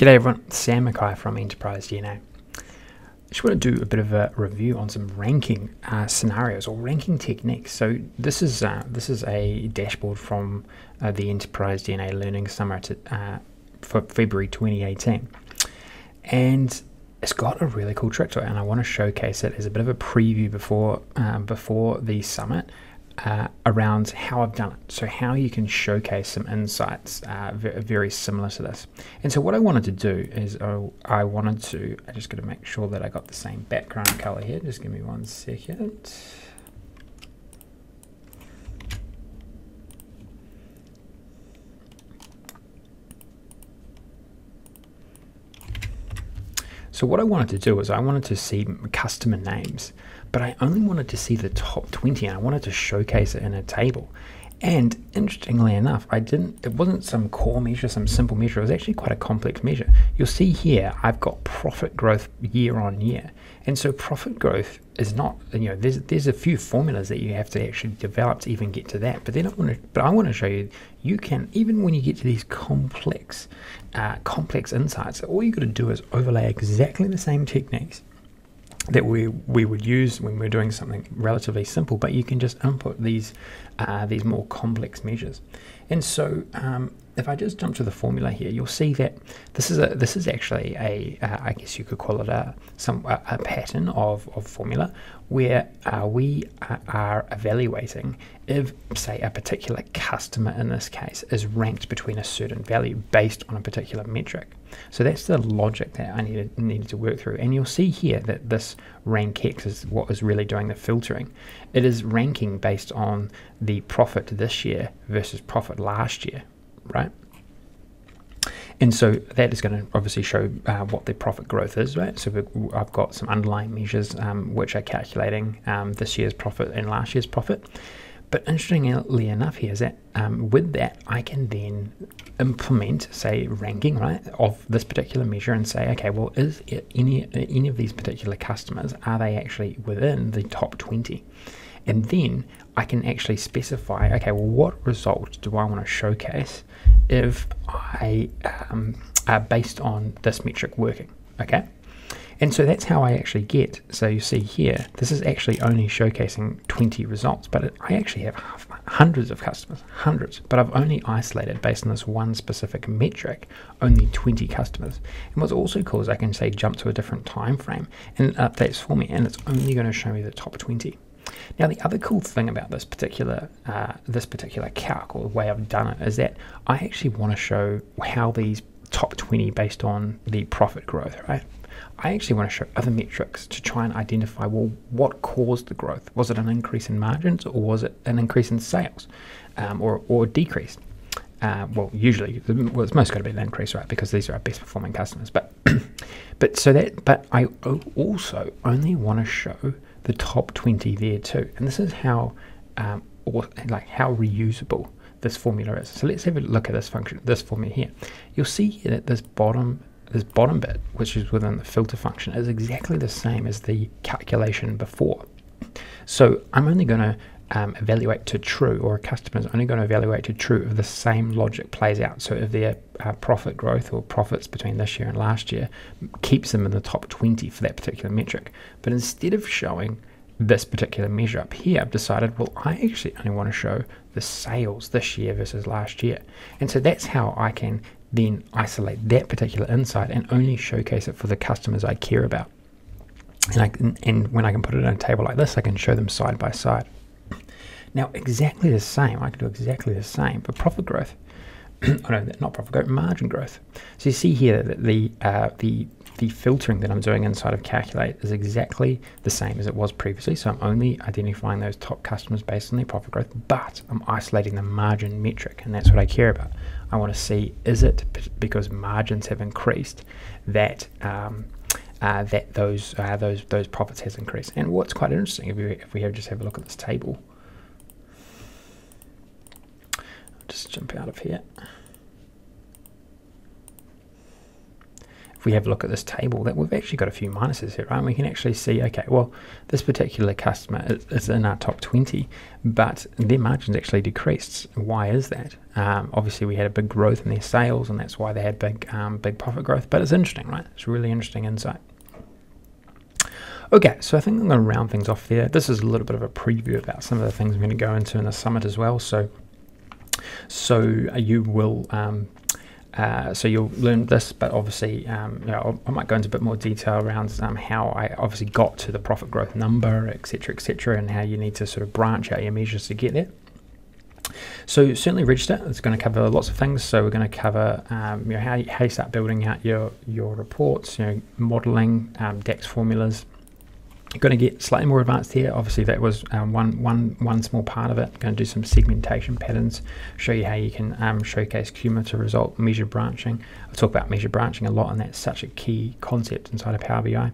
G'day everyone, Sam McKay from Enterprise DNA. I just want to do a bit of a review on some ranking uh, scenarios or ranking techniques. So this is uh, this is a dashboard from uh, the Enterprise DNA Learning Summit to, uh, for February 2018, and it's got a really cool trick to it, and I want to showcase it as a bit of a preview before um, before the summit uh, around how I've done it. So, how you can showcase some insights uh, very similar to this. And so, what I wanted to do is oh, I wanted to, I just got to make sure that I got the same background color here. Just give me one second. So what I wanted to do is I wanted to see customer names, but I only wanted to see the top 20 and I wanted to showcase it in a table. And interestingly enough, I didn't, it wasn't some core measure, some simple measure. It was actually quite a complex measure. You'll see here, I've got profit growth year on year. And so profit growth is not, you know, there's, there's a few formulas that you have to actually develop to even get to that. But then I want to, but I want to show you, you can, even when you get to these complex, uh, complex insights, all you got to do is overlay exactly the same techniques that we we would use when we're doing something relatively simple, but you can just input these uh, these more complex measures. And so, um, if I just jump to the formula here, you'll see that this is a this is actually a uh, I guess you could call it a some a, a pattern of, of formula where uh, we are evaluating if say a particular customer in this case is ranked between a certain value based on a particular metric. So that's the logic that I needed needed to work through. And you'll see here that this RANKX is what is really doing the filtering. It is ranking based on the profit this year versus profit last year, right? And so that is going to obviously show uh, what the profit growth is, right? So I've got some underlying measures um, which are calculating um, this year's profit and last year's profit. But interestingly enough, here is that um, with that, I can then implement, say, ranking, right, of this particular measure and say, okay, well, is any any of these particular customers are they actually within the top 20? And then I can actually specify, okay, well, what result do I want to showcase if I um, are based on this metric working, okay? And so that's how I actually get. So you see here, this is actually only showcasing 20 results, but it, I actually have hundreds of customers, hundreds, but I've only isolated based on this one specific metric, only 20 customers. And what's also cool is I can say jump to a different time frame and it updates for me, and it's only going to show me the top 20. Now, the other cool thing about this particular uh, this particular calc or the way I've done it is that I actually want to show how these top 20 based on the profit growth, right? I actually want to show other metrics to try and identify well what caused the growth. Was it an increase in margins or was it an increase in sales um, or, or decrease? Uh, well, usually, well, it's most going to be an increase, right? Because these are our best performing customers. But, but so that, but I also only want to show the top 20 there too. And this is how, um, or like how reusable this formula is. So let's have a look at this function, this formula here. You'll see that this bottom this bottom bit, which is within the filter function, is exactly the same as the calculation before. So I'm only going to um, evaluate to true, or a customer is only going to evaluate to true if the same logic plays out. So if their uh, profit growth or profits between this year and last year keeps them in the top 20 for that particular metric. But instead of showing this particular measure up here, I've decided, well, I actually only want to show the sales this year versus last year. And so that's how I can then isolate that particular insight and only showcase it for the customers I care about. And, I and when I can put it in a table like this, I can show them side by side. Now, exactly the same, I can do exactly the same for profit growth. oh no, not profit growth, margin growth. So you see here that the uh, the the filtering that I'm doing inside of Calculate is exactly the same as it was previously. So I'm only identifying those top customers based on their profit growth, but I'm isolating the margin metric, and that's what I care about. I want to see is it because margins have increased that um, uh, that those uh, those those profits has increased. And what's quite interesting if we if we have just have a look at this table, I'll just jump out of here. If we have a look at this table, that we've actually got a few minuses here, right? And we can actually see, okay, well, this particular customer is, is in our top 20, but their margins actually decreased. Why is that? Um, obviously, we had a big growth in their sales, and that's why they had big, um, big profit growth. But it's interesting, right? It's really interesting insight. Okay, so I think I'm going to round things off there. This is a little bit of a preview about some of the things I'm going to go into in the summit as well. So, so you will um, uh, so you'll learn this, but obviously, um, you know, I might go into a bit more detail around um, how I obviously got to the profit growth number, etc., etc., and how you need to sort of branch out your measures to get there. So certainly register. It's going to cover lots of things. So we're going to cover um, you know, how, you, how you start building out your your reports, you know, modeling, um, DAX formulas, going to get slightly more advanced here. Obviously, that was um, one, one, one small part of it. Going to do some segmentation patterns, show you how you can um, showcase cumulative result measure branching. I talk about measure branching a lot, and that's such a key concept inside of Power BI.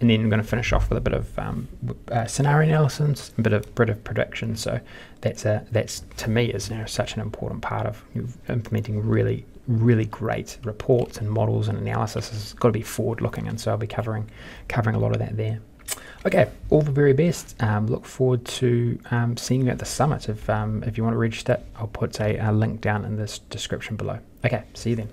And then I'm going to finish off with a bit of um, uh, scenario analysis, a bit of bit of prediction. So that's a that's to me is you know, such an important part of implementing really really great reports and models and analysis. It's got to be forward looking, and so I'll be covering covering a lot of that there. Okay, all the very best. Um, look forward to um, seeing you at the summit. If um, if you want to register, I'll put a, a link down in this description below. Okay, see you then.